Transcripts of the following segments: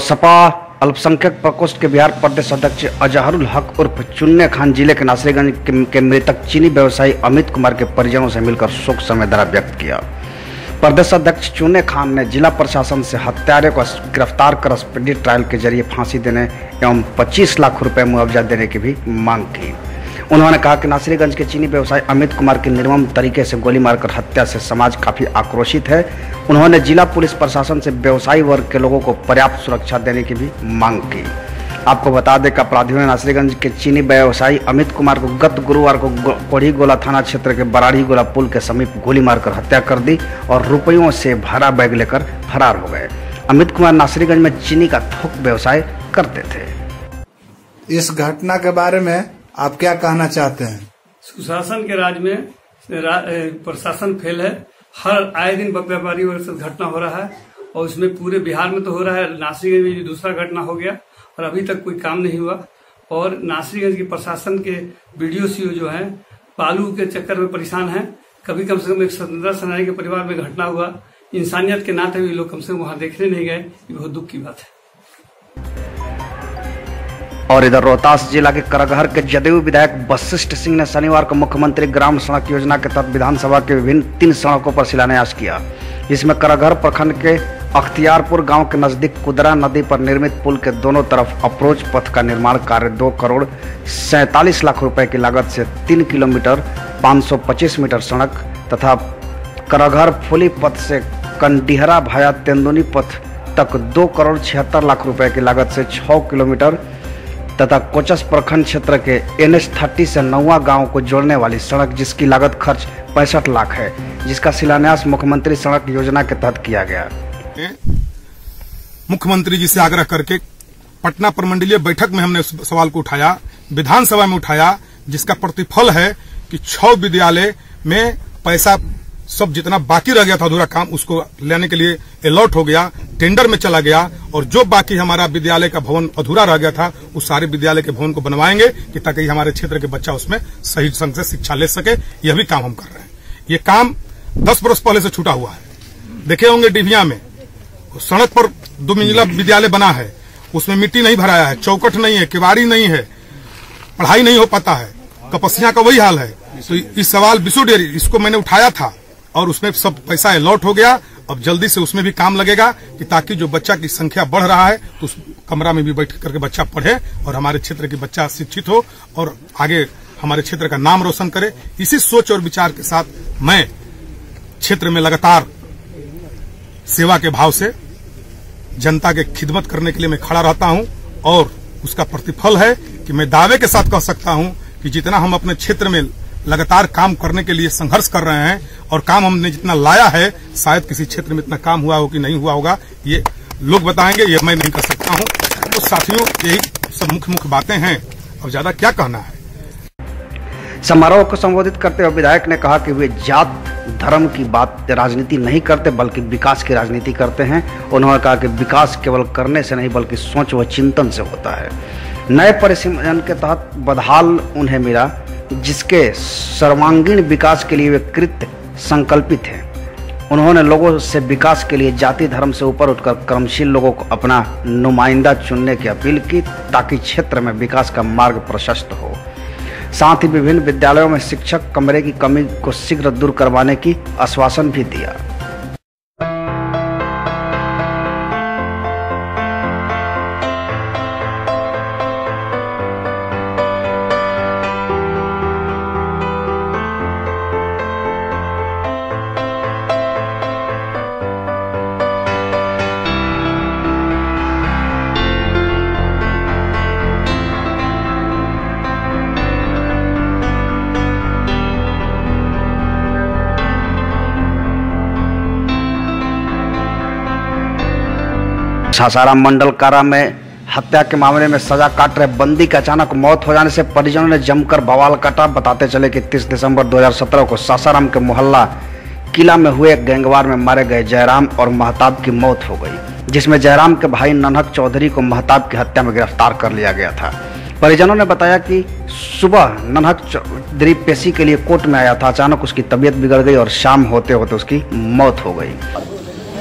सपा अल्पसंख्यक प्रकोष्ठ के बिहार प्रदेश अध्यक्ष अजहरुल हक उर्फ़ चुन्ने खान ज़िले के नासरीगंज के, मृतक चीनी व्यवसायी अमित कुमार के परिजनों से मिलकर शोक संवेदना व्यक्त किया। प्रदेश अध्यक्ष चुन्ने खान ने जिला प्रशासन से हत्यारे को गिरफ़्तार कर स्पीडी ट्रायल के ज़रिए फांसी देने एवं 25 लाख रुपए मुआवजा देने की भी मांग की। उन्होंने कहा कि नासरीगंज के चीनी व्यवसायी अमित कुमार की निर्मम तरीके से गोली मारकर हत्या से समाज काफ़ी आक्रोशित है। उन्होंने जिला पुलिस प्रशासन से व्यवसायी वर्ग के लोगों को पर्याप्त सुरक्षा देने की भी मांग की। आपको बता दें कि अपराधियों ने नासरीगंज के चीनी व्यवसायी अमित कुमार को गत गुरुवार को कोढ़ी गोला थाना क्षेत्र के बराड़ी गोला पुल के समीप गोली मारकर हत्या कर दी और रुपयों से भरा बैग लेकर फरार हो गए। अमित कुमार नासरीगंज में चीनी का थोक व्यवसाय करते थे। इस घटना के बारे में आप क्या कहना चाहते हैं? सुशासन के राज में प्रशासन फेल है। हर आए दिन व्यापारी घटना हो रहा है और उसमें पूरे बिहार में तो हो रहा है। नासिकगंज में भी दूसरा घटना हो गया और अभी तक कोई काम नहीं हुआ। और नासिकगंज के प्रशासन के बीडीओ सीओ जो है बालू के चक्कर में परेशान है। कभी कम से कम एक स्वतंत्रता सेनानी के परिवार में घटना हुआ। इंसानियत के नाते भी लोग कम से कम वहाँ देखने नहीं गए। ये बहुत दुख की बात है। और इधर रोहतास जिला के करगहर के जदयू विधायक वशिष्ठ सिंह ने शनिवार को मुख्यमंत्री ग्राम सड़क योजना के तहत विधानसभा के विभिन्न तीन सड़कों पर शिलान्यास किया। इसमें करगहर प्रखंड के अख्तियारपुर गाँव के नज़दीक कुदरा नदी पर निर्मित पुल के दोनों तरफ़ अप्रोच पथ का निर्माण कार्य दो करोड़ सैतालीस लाख रुपए की लागत से तीन किलोमीटर 525 मीटर सड़क तथा करघर फुली पथ से कंडिहरा भाया तेंदुनी पथ तक दो करोड़ छिहत्तर लाख रुपए की लागत से छः किलोमीटर तथा कोचस प्रखंड क्षेत्र के एन एच थर्टी से नौवा गाँव को जोड़ने वाली सड़क जिसकी लागत खर्च पैंसठ लाख है, जिसका शिलान्यास मुख्यमंत्री सड़क योजना के तहत किया गया। मुख्यमंत्री जी से आग्रह करके पटना प्रमंडलीय बैठक में हमने सवाल को उठाया, विधानसभा में उठाया, जिसका प्रतिफल है कि छह विद्यालय में पैसा सब जितना बाकी रह गया था अधूरा काम, उसको लेने के लिए अलॉट हो गया टेंडर में चला गया, और जो बाकी हमारा विद्यालय का भवन अधूरा रह गया था, उस सारे विद्यालय के भवन को बनवाएँगे, कि ताकि हमारे क्षेत्र के बच्चा उसमें सही ढंग से शिक्षा ले सके। यह भी काम हम कर रहे हैं। ये काम दस वर्ष पहले से छूटा हुआ है। देखे होंगे डिभिया में, सड़क पर दो मंजिला विद्यालय बना है, उसमें मिट्टी नहीं भराया है, चौकट नहीं है, किवाड़ी नहीं है, पढ़ाई नहीं हो पाता है कपसिया का वही हाल है। तो इस सवाल विश्व डेयरी इसको मैंने उठाया था। और उसमें सब पैसा अलॉट हो गया। अब जल्दी से उसमें भी काम लगेगा कि ताकि जो बच्चा की संख्या बढ़ रहा है तो उस कमरा में भी बैठ करके बच्चा पढ़े और हमारे क्षेत्र के बच्चा शिक्षित हो और आगे हमारे क्षेत्र का नाम रोशन करे। इसी सोच और विचार के साथ मैं क्षेत्र में लगातार सेवा के भाव से जनता के खिदमत करने के लिए मैं खड़ा रहता हूँ और उसका प्रतिफल है कि मैं दावे के साथ कह सकता हूँ कि जितना हम अपने क्षेत्र में लगातार काम करने के लिए संघर्ष कर रहे हैं और काम हमने जितना लाया है, शायद किसी क्षेत्र में इतना काम हुआ हो कि नहीं हुआ होगा, ये लोग बताएँगे, ये मैं नहीं कर सकता हूँ। तो साथियों, यही सब मुख्य मुख्य बातें हैं। अब ज़्यादा क्या कहना है? समारोह को संबोधित करते हुए विधायक ने कहा कि वे जात, धर्म की बात राजनीति नहीं करते, बल्कि विकास की राजनीति करते हैं। उन्होंने कहा कि विकास केवल करने से नहीं, बल्कि सोच व चिंतन से होता है। नए परिसीमन के तहत बदहाल उन्हें मिला। जिसके सर्वांगीण विकास के लिए वे कृत संकल्पित हैं। उन्होंने लोगों से विकास के लिए जाति, धर्म से ऊपर उठकर कर्मशील लोगों को अपना नुमाइंदा चुनने की अपील की ताकि क्षेत्र में विकास का मार्ग प्रशस्त हो। साथ ही विभिन्न विद्यालयों में शिक्षक कमरे की कमी को शीघ्र दूर करवाने की आश्वासन भी दिया। सासाराम मंडल कारा में हत्या के मामले में सजा काट रहे बंदी की अचानक मौत हो जाने से परिजनों ने जमकर बवाल काटा। बताते चले कि 30 दिसंबर 2017 को सासाराम के मोहल्ला किला में हुए गैंगवार में मारे गए जयराम और महताब की मौत हो गई, जिसमें जयराम के भाई ननहक चौधरी को महताब की हत्या में गिरफ़्तार कर लिया गया था। परिजनों ने बताया कि सुबह ननहक चौधरी पेशी के लिए कोर्ट में आया था। अचानक उसकी तबीयत बिगड़ गई और शाम होते होते उसकी मौत हो गई।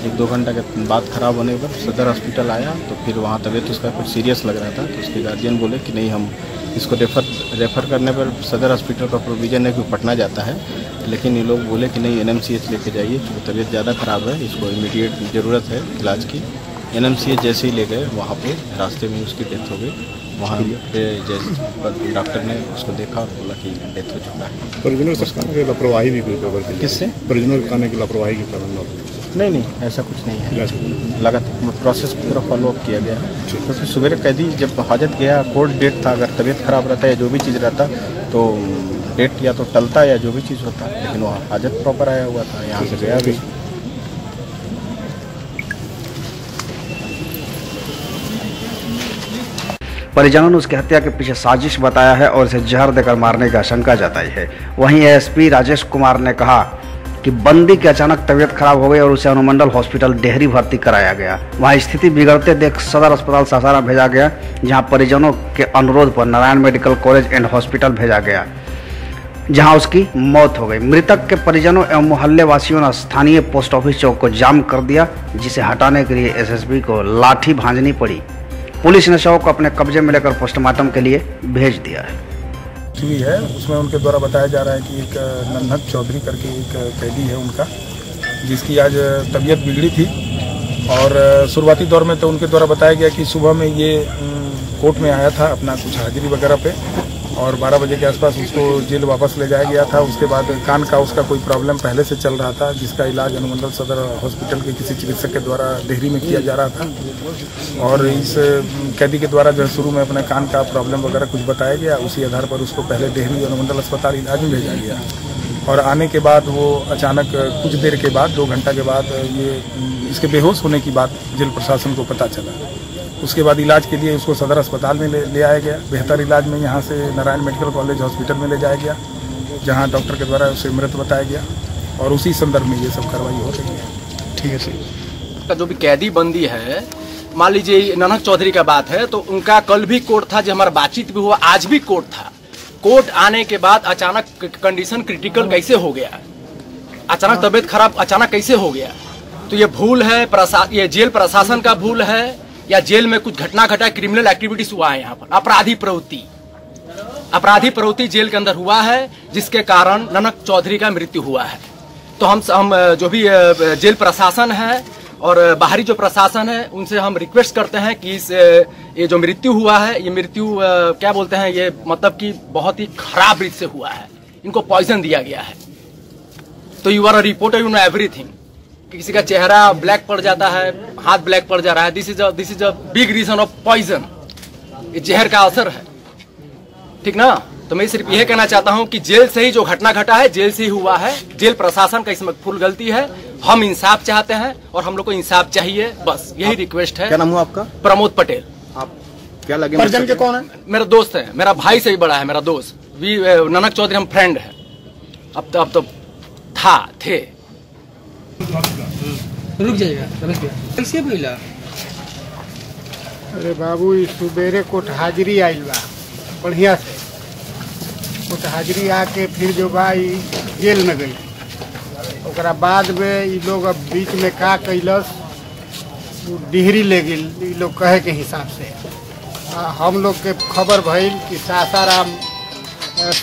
एक दो घंटा के बाद ख़राब होने पर सदर हॉस्पिटल आया तो फिर वहाँ तबीयत उसका कुछ सीरियस लग रहा था तो उसके गार्जियन बोले कि नहीं हम इसको रेफर रेफर करने पर सदर हॉस्पिटल का प्रोविज़न है कि पटना जाता है लेकिन ये लोग बोले कि नहीं एन लेके जाइए क्योंकि तबीयत ज़्यादा ख़राब है इसको इमीडिएट ज़रूरत है इलाज की। एनएमसीएच जैसे ही ले गए वहाँ पर रास्ते में उसकी डेथ हो गई। वहाँ पे जैसे डॉक्टर ने उसको देखा और बोला कि डेथ हो चुका है। परिजनों की लापरवाही भी कोई खबर किससे? परिजनों के कहने की लापरवाही के कारण नहीं नहीं ऐसा कुछ नहीं है। लगातार प्रोसेस पूरा फॉलो अप किया गया। है क्योंकि सवेरे कैदी जब हाजत गया कोर्ट डेट था अगर तबीयत खराब रहता या जो भी चीज़ रहता तो डेट या तो टलता या जो भी चीज़ होता लेकिन वहाँ हाजत प्रॉपर आया हुआ था यहाँ से गया भी। परिजनों ने उसकी हत्या के पीछे साजिश बताया है और इसे जहर देकर मारने की आशंका जताई है। वहीं एसपी राजेश कुमार ने कहा कि बंदी की अचानक तबीयत खराब हो गई और उसे अनुमंडल हॉस्पिटल डेहरी भर्ती कराया गया। वहाँ स्थिति बिगड़ते देख सदर अस्पताल सासाराम भेजा गया, जहाँ परिजनों के अनुरोध पर Narayan medical college and hospital भेजा गया, जहाँ उसकी मौत हो गई। मृतक के परिजनों एवं मोहल्ले वासियों ने स्थानीय पोस्ट ऑफ़िस चौक को जाम कर दिया, जिसे हटाने के लिए एसएसबी को लाठी भांजनी पड़ी। पुलिस ने शव को अपने कब्जे में लेकर पोस्टमार्टम के लिए भेज दिया है। हुई है, उसमें उनके द्वारा बताया जा रहा है कि एक नन्हत चौधरी करके एक कैदी है उनका, जिसकी आज तबीयत बिगड़ी थी। और शुरुआती दौर में तो उनके द्वारा बताया गया कि सुबह में ये कोर्ट में आया था अपना कुछ हाजिरी वगैरह पे, और 12 बजे के आसपास उसको जेल वापस ले जाया गया था। उसके बाद कान का उसका कोई प्रॉब्लम पहले से चल रहा था, जिसका इलाज अनुमंडल सदर हॉस्पिटल के किसी चिकित्सक के द्वारा देहरी में किया जा रहा था। और इस कैदी के द्वारा जो शुरू में अपने कान का प्रॉब्लम वगैरह कुछ बताया गया, उसी आधार पर उसको पहले देहरी अनुमंडल अस्पताल इलाज में भेजा गया। और आने के बाद वो अचानक कुछ देर के बाद, दो घंटा के बाद ये इसके बेहोश होने की बात जेल प्रशासन को पता चला। उसके बाद इलाज के लिए उसको सदर अस्पताल में ले, ले आया गया। बेहतर इलाज में यहाँ से नारायण मेडिकल कॉलेज हॉस्पिटल में ले जाया गया जहाँ डॉक्टर के द्वारा उसे मृत बताया गया और उसी संदर्भ में ये सब कार्रवाई हो रही है। ठीक है सर। का जो भी कैदी बंदी है मान लीजिए ननक चौधरी का बात है तो उनका कल भी कोर्ट था जो हमारा बातचीत भी हुआ आज भी कोर्ट था। कोर्ट आने के बाद अचानक कंडीशन क्रिटिकल कैसे हो गया? अचानक तबीयत खराब अचानक कैसे हो गया? तो ये भूल है प्रशा ये जेल प्रशासन का भूल है या जेल में कुछ घटना घटा क्रिमिनल एक्टिविटीज़ हुआ है यहाँ पर। अपराधी प्रवृत्ति। अपराधी प्रवृत्ति जेल के अंदर हुआ है, जिसके कारण ननक चौधरी का मृत्यु हुआ है। तो हम हम जो भी जेल प्रशासन है और बाहरी जो प्रशासन है, उनसे हम रिक्वेस्ट करते हैं कि इस ये जो मृत्यु हुआ है, ये मृत्यु क्या बोलते हैं, ये मतलब कि बहुत ही खराब रीत से हुआ है। इनको पॉइजन दिया गया है। तो you are a reporter you know everything किसी का चेहरा ब्लैक पड़ जाता है हाथ ब्लैक पड़ जा रहा है this is this is a big reason of poison ये जहर का असर है। ठीक ना? तो मैं सिर्फ़ यह कहना चाहता हूँ कि जेल से ही जो घटना घटा है जेल से ही हुआ है। जेल प्रशासन का इसमें फुल गलती है। हम इंसाफ चाहते हैं और हम लोग को इंसाफ चाहिए बस। यही रिक्वेस्ट है। क्या नाम हुआ आपका? प्रमोद पटेल। आप क्या लगे परिजन के कौन है? मेरा दोस्त है। मेरा भाई से भी बड़ा है मेरा दोस्त। वी ननक चौधरी हम फ्रेंड है। अब तो अब तो था थे। रुक जाएगा कैसे भइला अरे बाबू ई सुबेरे कोट हाजिरी आइल बा। बढ़िया से। कोट हाजिरी आके फिर जो बा जेल में गई ओकरा बाद में ई लोग अब बीच में का कैलस डिहरी ले गेल ई लोग कहे के हिसाब से। आ, हम लोग के खबर भइल कि सासाराम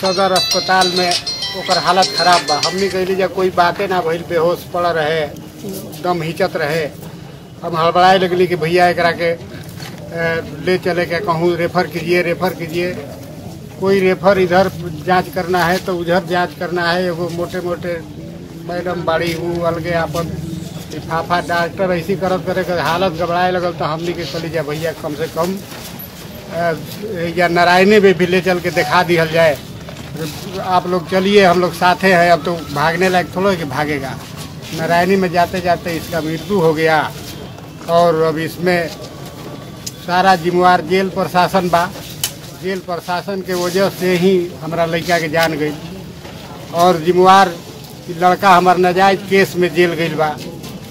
सदर अस्पताल में ओकर हालत खराब बा। हमनी कहली जब कोई बातें ना भइल, बेहोश पड़ रहे, दम हिचत रहे। हम हड़बड़ाए लगली कि भैया एकरा के ले चले के कहूँ, रेफर कीजिए रेफर कीजिए। कोई रेफर इधर जाँच करना है तो उधर जाँच करना है। एगो मोटे मोटे मैडम बाड़ी हूँ अलगे अपन लिफाफा डॉक्टर ऐसी करत करे के हालत गबड़ाए लगल तो हमनी के चली जा भैया कम से कम या नारायणी में भी ले चल के दिखा दिहल जाए। आप लोग चलिए, हम लोग साथे हैं, अब तो भागने लायक थोड़ा कि भागेगा। नारायणी में जाते जाते इसका मृत्यु हो गया और अब इसमें सारा जिम्मेवार जेल प्रशासन बा। जेल प्रशासन के वजह से ही हमारा लड़का के जान गई और जिम्मेवार लड़का हमार नाजायज केस में जेल गई बा।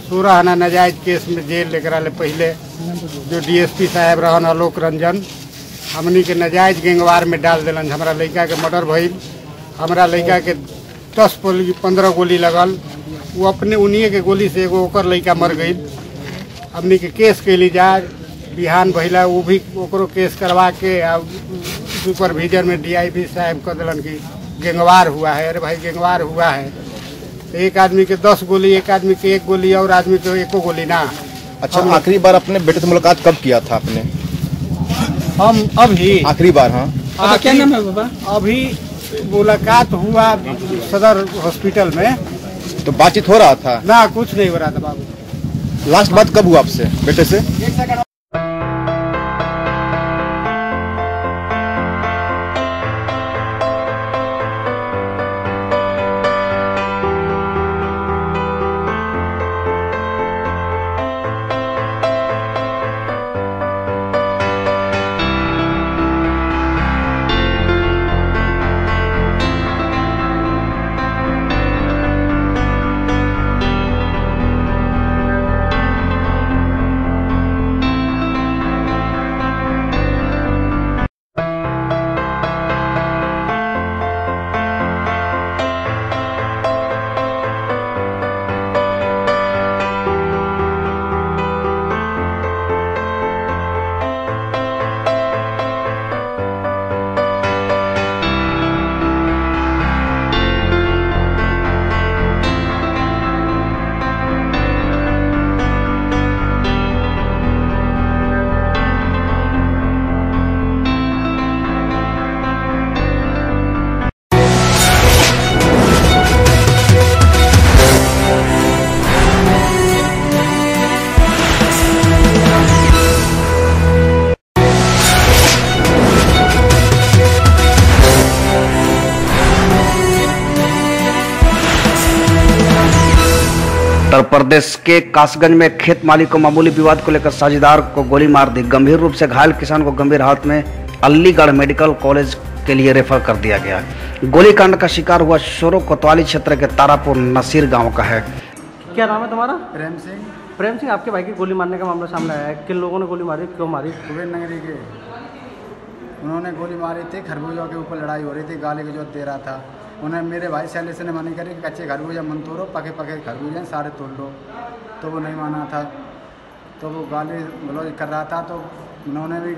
सोलह आना नाजायज केस में जेल एक पहले, जो डीएसपी साहब रहन, आलोक रंजन हमनी के नाजायज गेंगवार में डाल दिलन। हमारा लड़का के मर्डर भइल। हमारा लड़का के दस गोली पंद्रह गोली लगल। वो अपने उन्हीं के गोली से एगो ओकर लड़का मर गई हमनी के केस कैली जा, बिहान भैला वो भी ओकरो केस करवा के सुपरविजन में डीआईपी साहब कह दिलन कि गेंगवार हुआ है। अरे भाई, गेंगवार हुआ है। एक आदमी के दस गोली, एक आदमी के एक गोली, और आदमी के एको गोली ना। अच्छा आखिरी बार अपने बेटे से मुलाकात कब किया था आपने? हम अभी आखिरी बार हाँ। आपका क्या नाम है बाबा? अभी मुलाकात हुआ सदर हॉस्पिटल में। तो बातचीत हो रहा था? ना कुछ नहीं हो रहा था बाबू। लास्ट बात कब हुआ आपसे बेटे से? उत्तर प्रदेश के कासगंज में खेत मालिक को मामूली विवाद को लेकर साझेदार को गोली मार दी। गंभीर रूप से घायल किसान को गंभीर हालत में अलीगढ़ मेडिकल कॉलेज के लिए रेफर कर दिया गया। गोलीकांड का शिकार हुआ शोरो कोतवाली क्षेत्र के तारापुर नसीर गाँव का है। क्या नाम है तुम्हारा? प्रेम सिंह। प्रेम सिंह आपके भाई की गोली मारने का मामला सामने आया है। किन लोगों ने गोली मारी क्यों मारी? कुबेर नगरी के। उन्होंने गोली मारी थी खरबूजा के ऊपर लड़ाई हो रही थी गाली गलौज दे रहा था। उन्हें मेरे भाई शैलेश ने मना करी कि कच्चे खरबूजा मन तोड़ो पके पके खरबूजे सारे तोड़ लो। तो वो नहीं माना था। तो वो गाली गलौज कर रहा था तो उन्होंने भी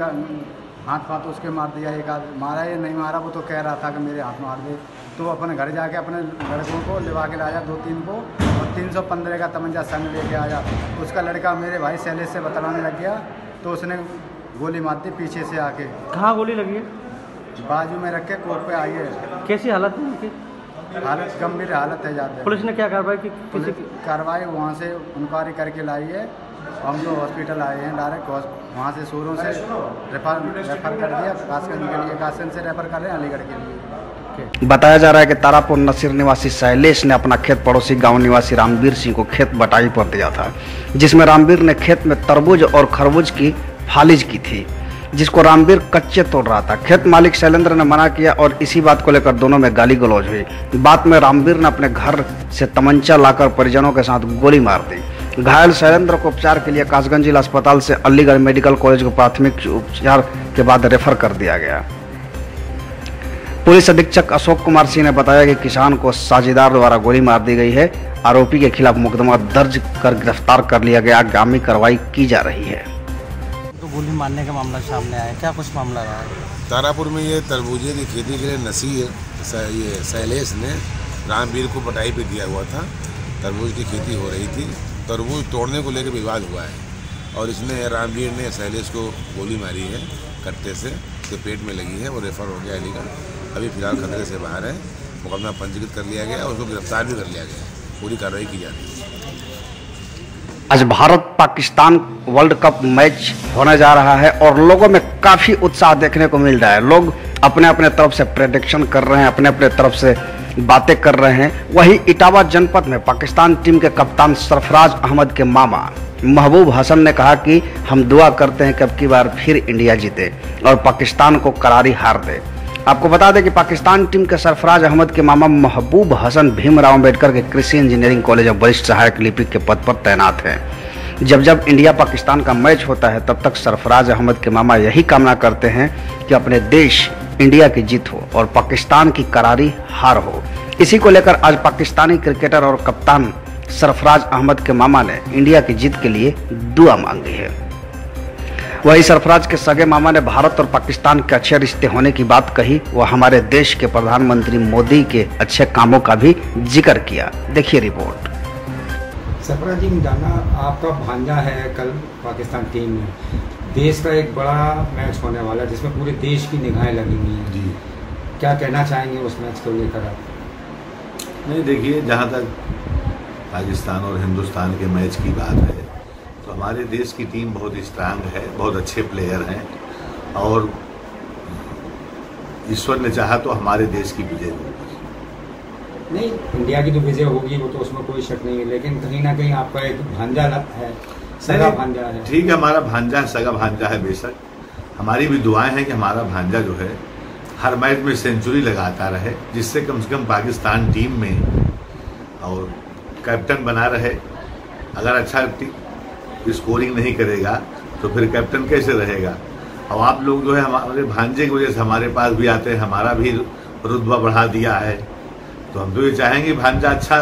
हाथ पाथ उसके मार दिया, एक आध मारा या नहीं मारा, वो तो कह रहा था कि मेरे हाथ मार दे। तो अपने घर जाके अपने लड़कों को लिवा के लाया दो तीन को, और तीन सौ पंद्रह का तमंजा संग लेके आया। उसका लड़का मेरे भाई शैलेश से बतलाने लग गया तो उसने गोली मार दी पीछे से आके। कहाँ गोली लगी है? बाजू में रख के कोर्ट पे आई है कैसी हालत है उनकी हालत गंभीर हालत है ज़्यादा पुलिस ने क्या कार्रवाई की? किसी की कार्रवाई वहाँ से इंक्वायरी करके लाई है। हम लोग हॉस्पिटल आए हैं डायरेक्ट वहाँ से सूरों से रेफर रेफर कर दिया। कासगंज के लिए कासगंज से रेफर कर रहे हैं अलीगढ़ के लिए। बताया जा रहा है कि तारापुर नसीर निवासी शैलेश ने अपना खेत पड़ोसी गाँव निवासी रामवीर सिंह को खेत बटाई पर दिया था जिसमें रामवीर ने खेत में तरबूज और खरबूज की फालिज की थी। जिसको रामवीर कच्चे तोड़ रहा था। खेत मालिक शैलेंद्र ने मना किया और इसी बात को लेकर दोनों में गाली गलौज हुई। बाद में रामवीर ने अपने घर से तमंचा लाकर परिजनों के साथ गोली मार दी। घायल शैलेंद्र को उपचार के लिए कासगंज जिला अस्पताल से अलीगढ़ मेडिकल कॉलेज को प्राथमिक उपचार के बाद रेफर कर दिया गया। पुलिस अधीक्षक अशोक कुमार सिंह ने बताया कि किसान को साझेदार द्वारा गोली मार दी गई है। आरोपी के खिलाफ मुकदमा दर्ज कर गिरफ़्तार कर लिया गया। आगामी कार्रवाई की जा रही है। गोली मारने का मामला सामने आया क्या कुछ मामला रहा है? तारापुर में ये तरबूजे की खेती के लिए नसीर स- ये शैलेश ने रामवीर को पटाई पे दिया हुआ था। तरबूज की खेती हो रही थी। तरबूज तोड़ने को लेकर विवाद हुआ है और इसने रामवीर ने शैलेश को गोली मारी है कट्टे से उसके पेट में लगी है वो रेफर हो गया अलीगढ़। अभी फ़िलहाल खतरे से बाहर है। मुकदमा पंजीकृत कर लिया गया और उसको गिरफ़्तार भी कर लिया गया पूरी कार्रवाई की जा रही है। आज Bharat Pakistan world cup match होने जा रहा है और लोगों में काफ़ी उत्साह देखने को मिल रहा है। लोग अपने अपने तरफ़ से प्रेडिक्शन कर रहे हैं, अपने अपने तरफ़ से बातें कर रहे हैं। वही इटावा जनपद में पाकिस्तान टीम के कप्तान सरफराज अहमद के मामा महबूब हसन ने कहा कि हम दुआ करते हैं कि अब की बार फिर इंडिया जीते और पाकिस्तान को करारी हार दे। आपको बता दें कि पाकिस्तान टीम के सरफराज अहमद के मामा महबूब हसन भीमराव अंबेडकर के कृषि इंजीनियरिंग कॉलेज में वरिष्ठ सहायक लिपिक के पद पर तैनात हैं। जब जब इंडिया पाकिस्तान का मैच होता है, तब तक सरफराज अहमद के मामा यही कामना करते हैं कि अपने देश इंडिया की जीत हो और पाकिस्तान की करारी हार हो। इसी को लेकर आज पाकिस्तानी क्रिकेटर और कप्तान सरफराज अहमद के मामा ने इंडिया की जीत के लिए दुआ मांगी है। वही सरफराज के सगे मामा ने भारत और पाकिस्तान के अच्छे रिश्ते होने की बात कही, व हमारे देश के प्रधानमंत्री मोदी के अच्छे कामों का भी ज़िक्र किया। देखिए रिपोर्ट। सरफराज जी जाना आपका भांजा है कल पाकिस्तान टीम में। देश का एक बड़ा मैच होने वाला है जिसमें पूरे देश की निगाहें लगी हुई हैं। जी। क्या कहना चाहेंगे उस मैच को लेकर आप? नहीं देखिए जहाँ तक पाकिस्तान और हिंदुस्तान के मैच की बात है तो हमारे देश की टीम बहुत स्ट्रांग है बहुत अच्छे प्लेयर हैं और ईश्वर ने चाहा तो हमारे देश की विजय होगी नहीं इंडिया की तो विजय होगी वो तो उसमें कोई शक नहीं है लेकिन कहीं ना कहीं आपका एक भांजा है सगा भांजा है। ठीक है हमारा भांजा है सगा भांजा है बेशक। हमारी भी दुआएँ हैं कि हमारा भांजा जो है हर मैच में सेंचुरी लगाता रहे जिससे कम से कम पाकिस्तान टीम में और कैप्टन बना रहे। अगर अच्छा स्कोरिंग नहीं करेगा तो फिर कैप्टन कैसे रहेगा? और आप लोग जो है हमारे भांजे की वजह से हमारे पास भी आते हैं हमारा भी रुतबा बढ़ा दिया है। तो हम तो ये चाहेंगे भांजा अच्छा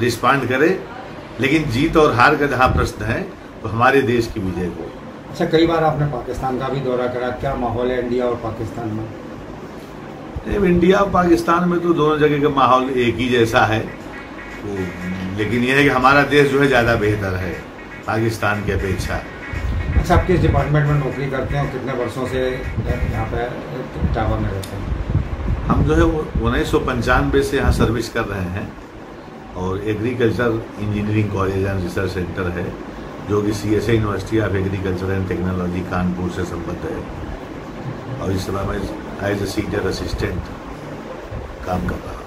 रिस्पॉन्ड करे लेकिन जीत और हार का जहाँ प्रश्न है तो हमारे देश की विजय को। अच्छा कई बार आपने पाकिस्तान का भी दौरा करा क्या माहौल है इंडिया और पाकिस्तान में? नहीं, इंडिया और पाकिस्तान में तो दोनों जगह का माहौल एक ही जैसा है। तो लेकिन यह है कि हमारा देश जो है ज़्यादा बेहतर है पाकिस्तान की अपेक्षा। अच्छा आप किस डिपार्टमेंट में नौकरी करते हैं और कितने वर्षों से यहाँ पे टावर में रहते हैं? हम जो है वो उन्नीस सौ पंचानवे से यहाँ सर्विस कर रहे हैं और agriculture engineering college and research centre है, जो कि C S university of agriculture and technology Kanpur से संबद्ध है। और इस समय एज ए सीनियर असिस्टेंट काम कर रहा हूँ।